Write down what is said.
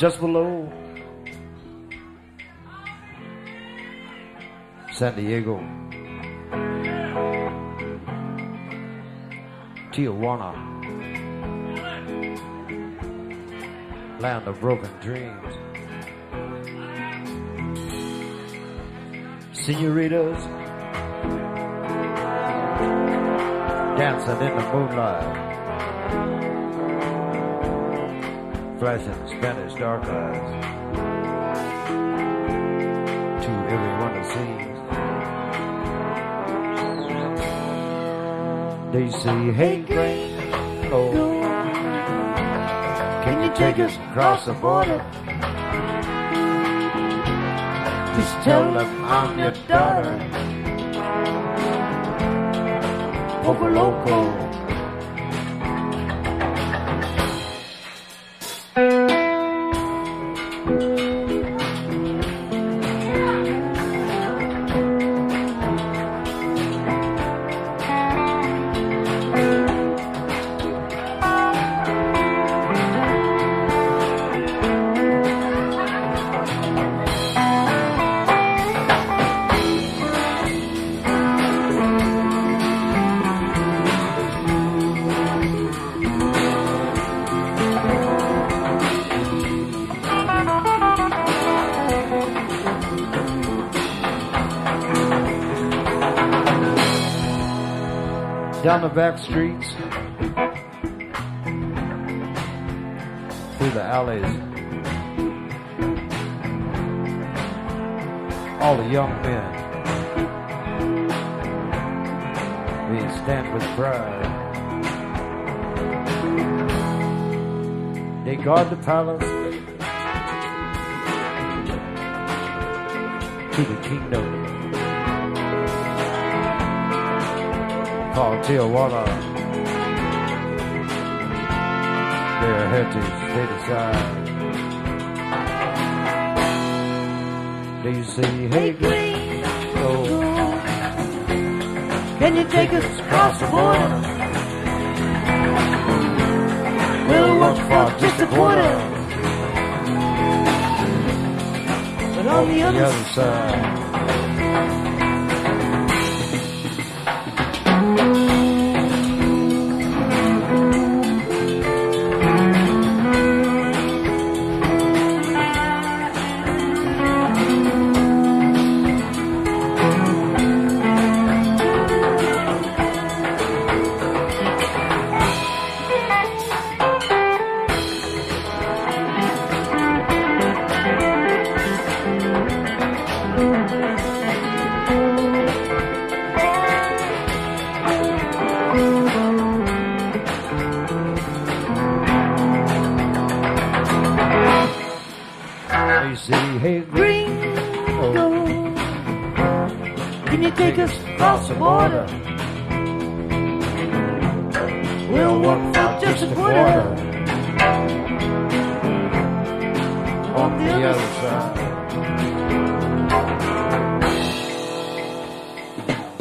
just below. San Diego, Tijuana, land of broken dreams. Senoritas dancing in the moonlight, flashing Spanish dark eyes to everyone that sees. They say, hey, gringo, can you take us across the border? Just tell them I'm your daughter. Poco Loco. Down the back streets, through the alleys. All the young men being stamped with pride. They guard the palace to the kingdom. Called Tijuana. Heritage state aside. They say, hey, gringo, oh. Can you take us across the border? We'll work for just a quarter. But on the the other other side. Say, hey, gringo, gringo, can you take us across the border? We'll work for just a quarter. on the other side. Yeah.